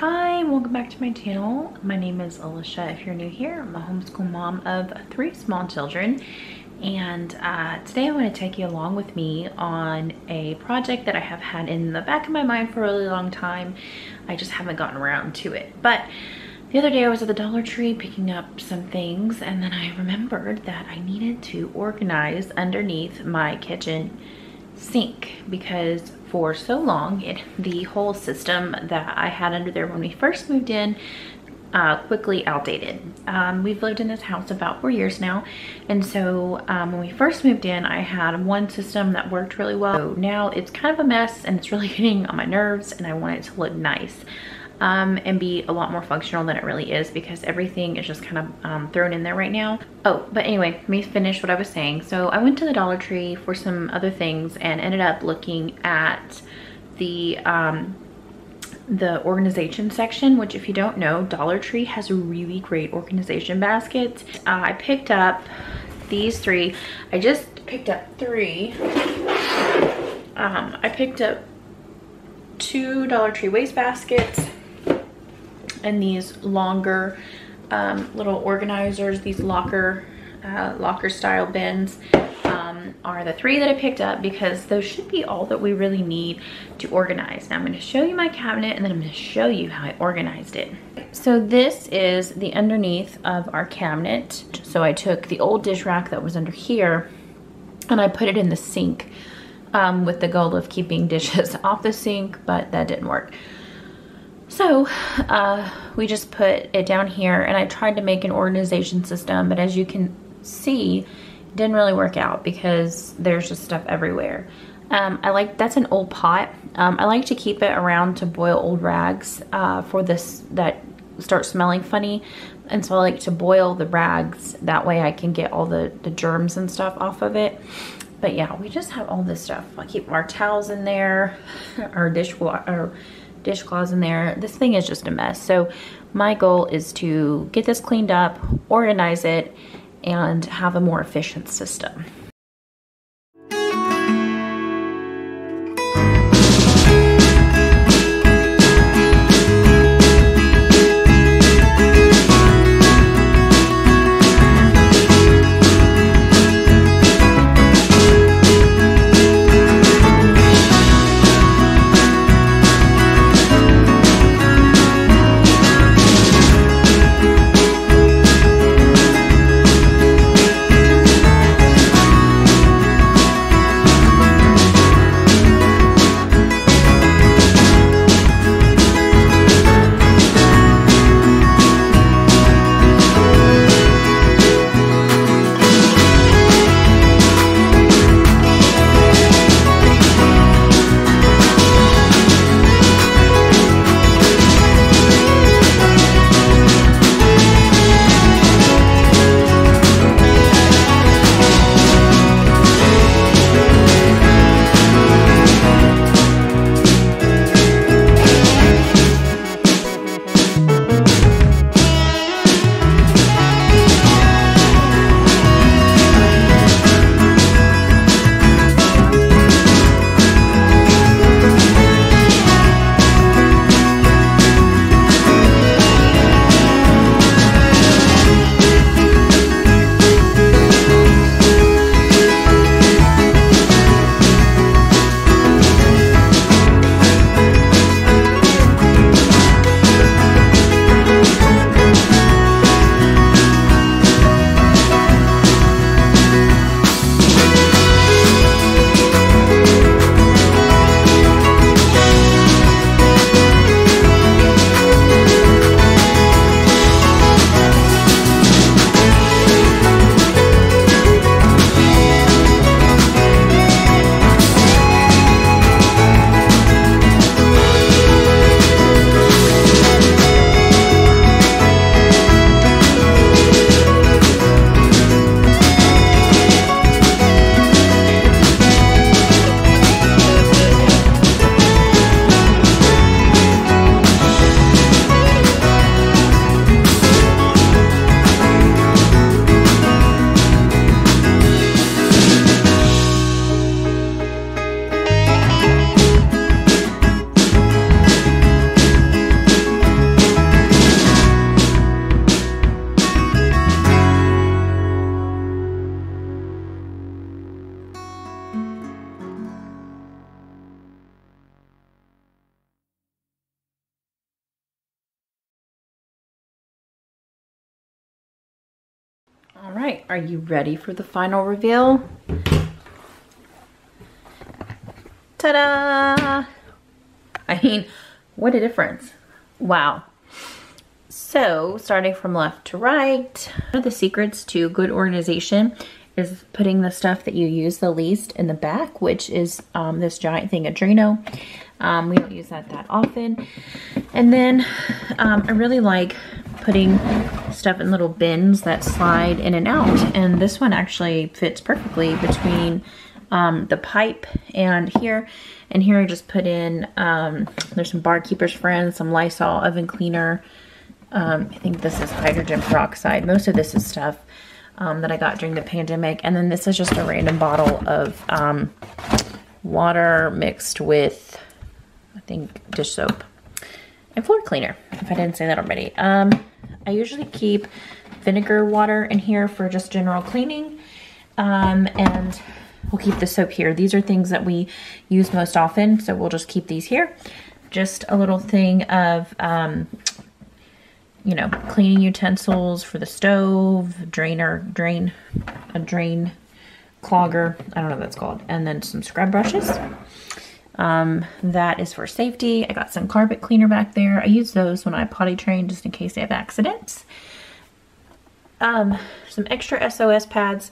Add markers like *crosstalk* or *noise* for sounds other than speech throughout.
Hi, welcome back to my channel. My name is Alicia. If you're new here, I'm a homeschool mom of three small children. And uh, today I want to take you along with me on a project that I have had in the back of my mind for a really long time. I just haven't gotten around to it. But the other day I was at the Dollar Tree picking up some things and then I remembered that I needed to organize underneath my kitchen sink because for so long it the whole system that I had under there when we first moved in uh, quickly outdated. Um, we've lived in this house about four years now and so um, when we first moved in I had one system that worked really well. So now it's kind of a mess and it's really *laughs* getting on my nerves and I want it to look nice um, and be a lot more functional than it really is because everything is just kind of um, thrown in there right now. Oh, but anyway, let me finish what I was saying. So I went to the Dollar Tree for some other things and ended up looking at the um, the organization section, which if you don't know, Dollar Tree has a really great organization basket. Uh, I picked up these three. I just picked up three. Um, I picked up two Dollar Tree waste baskets and these longer um, little organizers, these locker, uh, locker style bins um, are the three that I picked up because those should be all that we really need to organize. Now I'm gonna show you my cabinet and then I'm gonna show you how I organized it. So this is the underneath of our cabinet. So I took the old dish rack that was under here and I put it in the sink um, with the goal of keeping *laughs* dishes off the sink, but that didn't work. So uh, we just put it down here and I tried to make an organization system, but as you can see, it didn't really work out because there's just stuff everywhere. Um, I like, that's an old pot. Um, I like to keep it around to boil old rags uh, for this, that start smelling funny. And so I like to boil the rags. That way I can get all the, the germs and stuff off of it. But yeah, we just have all this stuff. I keep our towels in there, *laughs* our dishwater, dishcloths in there. This thing is just a mess. So my goal is to get this cleaned up, organize it, and have a more efficient system. All right, are you ready for the final reveal? Ta-da! I mean, what a difference. Wow. So, starting from left to right, one of the secrets to good organization is putting the stuff that you use the least in the back, which is um, this giant thing a Drano. Um, we don't use that that often. And then um, I really like putting stuff in little bins that slide in and out. And this one actually fits perfectly between um, the pipe and here. And here I just put in, um, there's some Barkeeper's Friends, some Lysol oven cleaner. Um, I think this is hydrogen peroxide. Most of this is stuff um, that I got during the pandemic. And then this is just a random bottle of um, water mixed with, I think, dish soap and floor cleaner, if I didn't say that already. Um, I usually keep vinegar water in here for just general cleaning. Um, and we'll keep the soap here. These are things that we use most often, so we'll just keep these here. Just a little thing of, um, you know, cleaning utensils for the stove, drainer, drain, a drain clogger, I don't know what that's called, and then some scrub brushes. Um, that is for safety. I got some carpet cleaner back there. I use those when I potty train just in case I have accidents. Um, some extra SOS pads.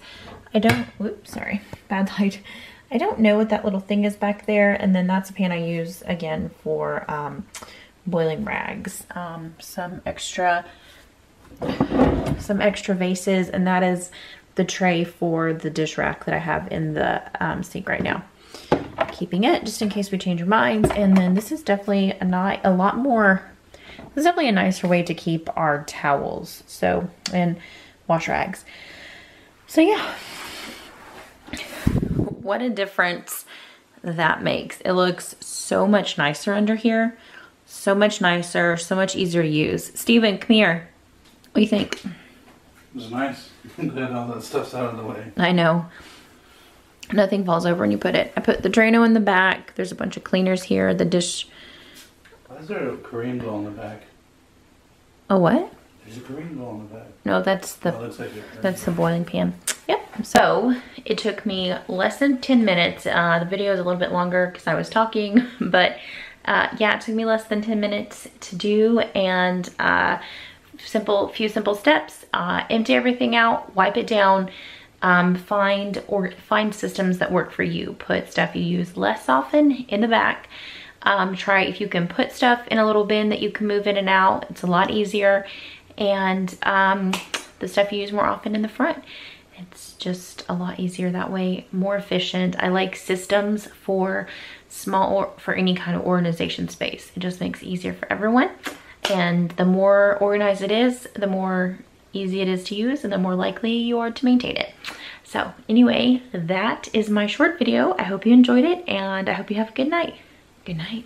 I don't, whoops, sorry, *laughs* bad light. I don't know what that little thing is back there. And then that's a pan I use again for um, boiling rags. Um, some extra, some extra vases. And that is the tray for the dish rack that I have in the um, sink right now. Keeping it just in case we change our minds. And then this is definitely a, not, a lot more, this is definitely a nicer way to keep our towels. So, and wash rags. So yeah, what a difference that makes. It looks so much nicer under here. So much nicer, so much easier to use. Steven, come here. What do you think? It was nice. *laughs* Glad all that stuff's out of the way. I know. Nothing falls over when you put it. I put the Drano in the back. There's a bunch of cleaners here. The dish. Why is there a Korean doll in the back? A what? There's a Korean doll in the back. No, that's the Oh, looks like a That's the boiling pan. Yep. So it took me less than 10 minutes. Uh, the video is a little bit longer because I was talking, *laughs* but uh, yeah, it took me less than 10 minutes to do and uh, simple, few simple steps. Uh, empty everything out, wipe it down, um, find or find systems that work for you. Put stuff you use less often in the back. Um, try if you can put stuff in a little bin that you can move in and out. It's a lot easier. And um, the stuff you use more often in the front. It's just a lot easier that way, more efficient. I like systems for small or for any kind of organization space. It just makes it easier for everyone. And the more organized it is, the more easy it is to use and the more likely you are to maintain it. So anyway, that is my short video. I hope you enjoyed it and I hope you have a good night. Good night.